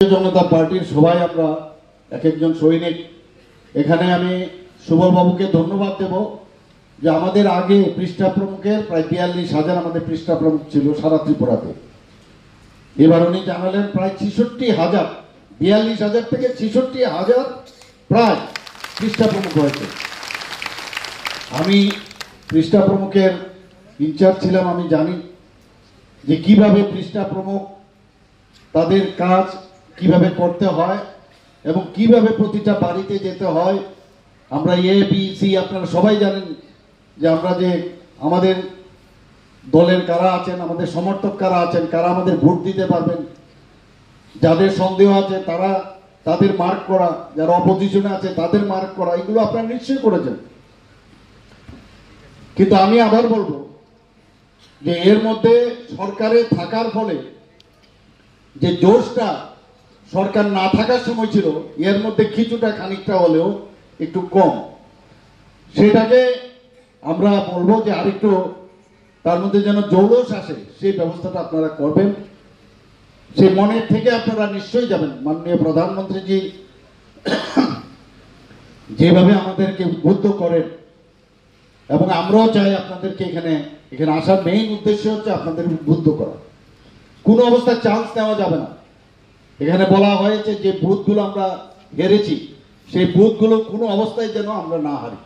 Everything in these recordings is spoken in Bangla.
জনতা পার্টির সবাই আমরা এক একজন সৈনিক। এখানে আমি সুবল বাবুকে ধন্যবাদ দেব যে আমাদের আগে পৃষ্ঠা প্রমুখের প্রায় বিয়াল্লিশ হাজার আমাদের পৃষ্ঠা প্রমুখ ছিল সারা ত্রিপুরাতে। এবার উনি জানালেন প্রায় ছিষট্টি হাজার, বিয়াল্লিশ হাজার থেকে ছিষট্টি হাজার প্রায় পৃষ্ঠা প্রমুখ হয়েছে। আমি পৃষ্ঠা প্রমুখের ইনচার্জ ছিলাম, আমি জানি যে কীভাবে পৃষ্ঠা প্রমুখ, তাদের কাজ কীভাবে করতে হয় এবং কীভাবে প্রতিটা বাড়িতে যেতে হয়, আমরা এ বি সি আপনারা সবাই জানেন যে আমরা যে আমাদের দলের কারা আছেন, আমাদের সমর্থক কারা আছেন, কারা আমাদের ভোট দিতে পারবেন, যাদের সন্দেহ আছে তারা তাদের মার্ক করা, যারা অপোজিশনে আছে তাদের মার্ক করা, এগুলো আপনারা নিশ্চয়ই করেছেন। কিন্তু আমি আবার বলব যে এর মধ্যে সরকারে থাকার ফলে যে জোশটা সরকার না থাকার সময় ছিল, এর মধ্যে কিছুটা খানিকটা হলেও একটু কম। সেটাকে আমরা বলব যে আরেকটু তার মধ্যে যেন জৌলস আসে, সেই ব্যবস্থাটা আপনারা করবেন। সেই মনের থেকে আপনারা নিশ্চয়ই যাবেন। মাননীয় প্রধানমন্ত্রীজি, যেভাবে আমাদেরকে উদ্বুদ্ধ করেন, এবং আমরাও চাই আপনাদেরকে এখানে এখানে আসার মেইন উদ্দেশ্য হচ্ছে আপনাদের উদ্বুদ্ধ করা। কোনো অবস্থায় চান্স নেওয়া যাবে না। এখানে বলা হয়েছে যে বুথগুলো আমরা হেরেছি, সেই বুথগুলো কোনো অবস্থায় যেন আমরা না হারি।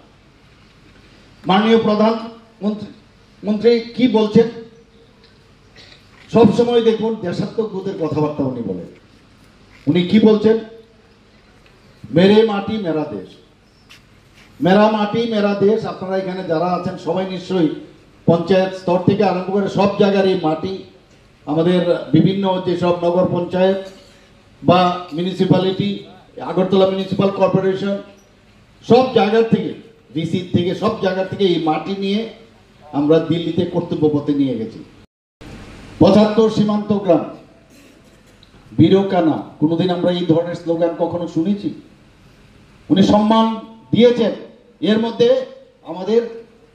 মাননীয় প্রধানমন্ত্রী, মন্ত্রী কি বলছেন? সবসময় দেখুন, দেশাত্মক বোধের কথাবার্তা উনি বলেন। উনি কি বলছেন? মেরে মাটি, মেরা দেশ। মেরা মাটি, মেরা দেশ, আপনারা এখানে যারা আছেন, সবাই নিশ্চয়ই পঞ্চায়েত স্তর থেকে আরম্ভ করে সব জায়গার এই মাটি, আমাদের বিভিন্ন যেসব নগর পঞ্চায়েত বা মিউনিসিপ্যালিটি আগরতলা মিউনিসিপ্যাল কর্পোরেশন সব জায়গার থেকে ডিসি থেকে, সব জায়গা থেকে এই মাটি নিয়ে আমরা দিল্লিতে কর্তব্য পথে নিয়ে গেছি। পঁচাত্তর সীমান্ত গ্রাম বীরকানা কোনোদিন আমরা এই ধরনের স্লোগান কখনো শুনেছি? উনি সম্মান দিয়েছেন। এর মধ্যে আমাদের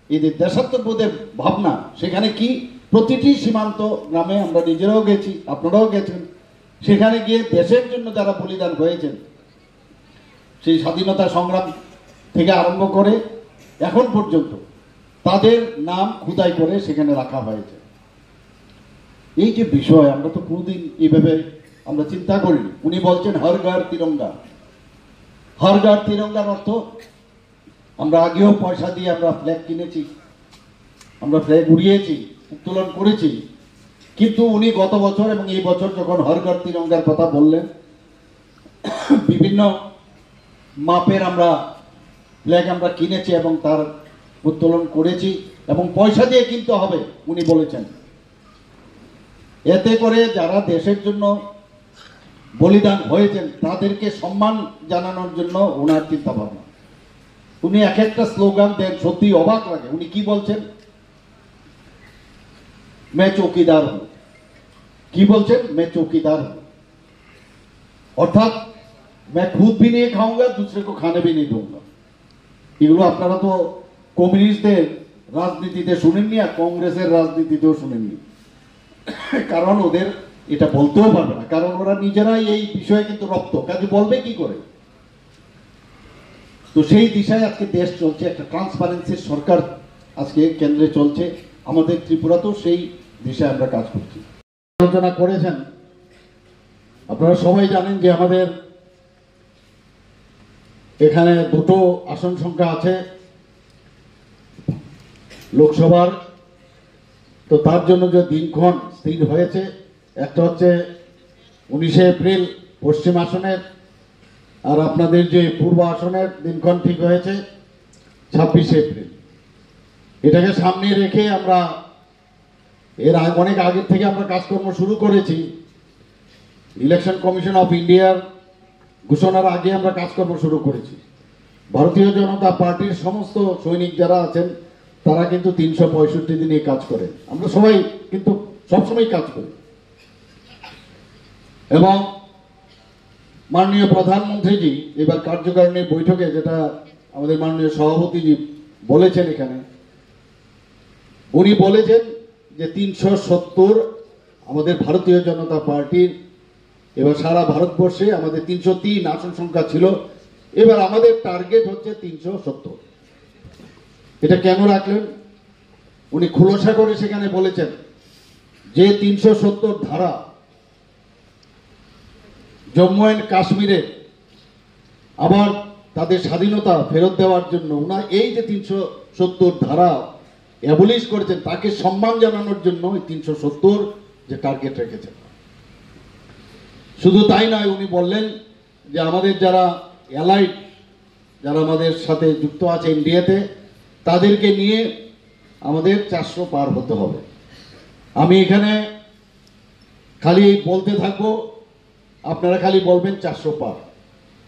এই যে দেশাত্মবোধের ভাবনা, সেখানে কি প্রতিটি সীমান্ত গ্রামে আমরা নিজেরাও গেছি, আপনারাও গেছেন। সেখানে গিয়ে দেশের জন্য যারা বলিদান হয়েছেন, সেই স্বাধীনতা সংগ্রাম থেকে আরম্ভ করে এখন পর্যন্ত তাদের নাম খুদাই করে সেখানে রাখা হয়েছে। এই যে বিষয়, আমরা তো কোনোদিন এইভাবে আমরা চিন্তা করিনি। উনি বলছেন হর ঘর তিরঙ্গা। হর ঘর তিরঙ্গার অর্থ, আমরা আগেও পয়সা দিয়ে আমরা ফ্ল্যাগ কিনেছি, আমরা ফ্ল্যাগ উড়িয়েছি, উত্তোলন করেছি কিন্তু উনি গত বছর এবং এই বছর যখন হর ঘর তিরঙ্গার কথা বললেন, বিভিন্ন মাপের আমরা ফ্ল্যাগ আমরা কিনেছি এবং তার উত্তোলন করেছি এবং পয়সা দিয়ে কিনতে হবে, উনি বলেছেন। এতে করে যারা দেশের জন্য বলিদান হয়েছেন, তাদেরকে সম্মান জানানোর জন্য ওনার চিন্তা ভাবনা উনি এক একটা স্লোগান দেন সত্যি অবাক লাগে। উনি কি বলছেন? মে চৌকিদার হু কি বলছেন মে চৌকিদার হু অর্থাৎ मैं खुद भी नहीं खाऊंगा दूसरे को खाने भी नहीं दूंगा এগুলো আপনারা তো কমিউনিস্টদের রাজনীতিতে শুনেননি আর কংগ্রেসের রাজনীতিতেও শুনেননি কারণ ওদের এটা বলতেও পারবে না কারণ ওরা নিজেরাই এই বিষয়ে কিন্তু রপ্ত কাজে বলবে কি করে তো সেই দিশায় আজকে দেশ চলছে একটা ট্রান্সপারেন্সির সরকার আজকে কেন্দ্রে চলছে আমাদের ত্রিপুরাতেও সেই দিশায় আমরা কাজ করছি আলোচনা করেছেন। আপনারা সবাই জানেন যে আমাদের এখানে দুটো আসন সংখ্যা আছে, লোকসভার। তো তার জন্য যে দিনক্ষণ স্থির হয়েছে, একটা হচ্ছে উনিশে এপ্রিল পশ্চিম আসনের, আর আপনাদের যে পূর্ব আসনের দিনক্ষণ ঠিক হয়েছে, ছাব্বিশে এপ্রিল। এটাকে সামনে রেখে আমরা এর অনেক আগের থেকে আমরা কাজকর্ম শুরু করেছি। ইলেকশন কমিশন অফ ইন্ডিয়ার ঘোষণার আগে আমরা কাজকর্ম শুরু করেছি। ভারতীয় জনতা পার্টির সমস্ত সৈনিক যারা আছেন, তারা কিন্তু তিনশো পঁয়ষট্টি দিন কাজ করে আমরা সবাই কিন্তু সবসময় কাজ করি। এবং মাননীয় প্রধানমন্ত্রীজি, এবার কার্যকারিণীর বৈঠকে যেটা আমাদের মাননীয় সভাপতিজি বলেছেন এখানে, উনি বলেছেন যে তিনশো সত্তর আমাদের ভারতীয় জনতা পার্টির, এবার সারা ভারতবর্ষে আমাদের তিনশো তিন আসন সংখ্যা ছিল, এবার আমাদের টার্গেট হচ্ছে তিনশো সত্তর। এটা কেন রাখলেন? উনি খুলসা করে সেখানে বলেছেন, যে তিনশো সত্তর ধারা জম্মু অ্যান্ড কাশ্মীরে আবার তাদের স্বাধীনতা ফেরত দেওয়ার জন্য ওনার এই যে তিনশো সত্তর ধারা অ্যাবলিশ করেছেন, তাকে সম্মান জানানোর জন্য ওই তিনশো সত্তর যে টার্গেট রেখেছেন। শুধু তাই নয়, উনি বললেন যে আমাদের যারা অ্যালাইড যারা আমাদের সাথে যুক্ত আছে ইন্ডিয়াতে, তাদেরকে নিয়ে আমাদের চারশো পার হতে হবে। আমি এখানে খালি বলতে থাকব, আপনারা খালি বলবেন চারশো পার।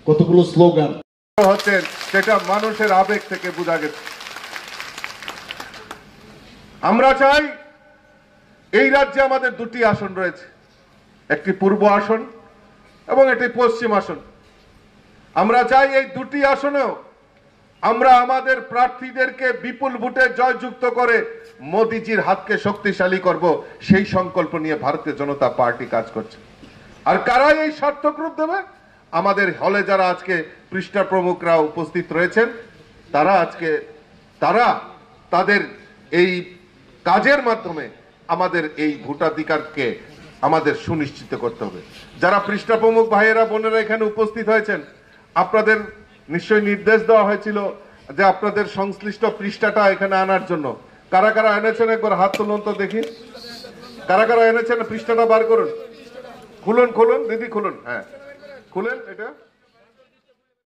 কতগুলো স্লোগান হচ্ছেন, সেটা মানুষের আবেগ থেকে বোঝা গেছে। আমরা চাই এই রাজ্যে আমাদের দুটি আসন রয়েছে। একটি পূর্ব আসন এবং একটি পশ্চিম আসন। আমরা চাই এই দুটি আসনেও আমরা আমাদের প্রার্থীদেরকে বিপুল ভোটে জয়যুক্ত করে মোদিজির হাতকে শক্তিশালী করব, সেই সংকল্প নিয়ে ভারতীয় জনতা পার্টি কাজ করছে। আর কারা এই সার্থক রূপ দেবে? আমাদের হলে যারা আজকে পৃষ্ঠা প্রমুখরা উপস্থিত রয়েছেন, তারা আজকে, তারা তাদের এই কাজের মাধ্যমে আমাদের এই ভোটাধিকারকে আমাদের সুনিশ্চিত করতে হবে। যারা পৃষ্ঠা প্রমুখ ভাইয়েরা, বোনেরা এখানে উপস্থিত হয়েছেন, আপনাদের নিশ্চয়ই নির্দেশ দেওয়া হয়েছিল যে আপনাদের সংশ্লিষ্ট পৃষ্ঠাটা এখানে আনার জন্য। কারা কারা এনেছেন একবার হাত তুলুন তো দেখি। কারা কারা এনেছেন পৃষ্ঠাটা বার করুন। খুলুন খুলুন, দিদি খুলুন হ্যাঁ। খুলেন এটা।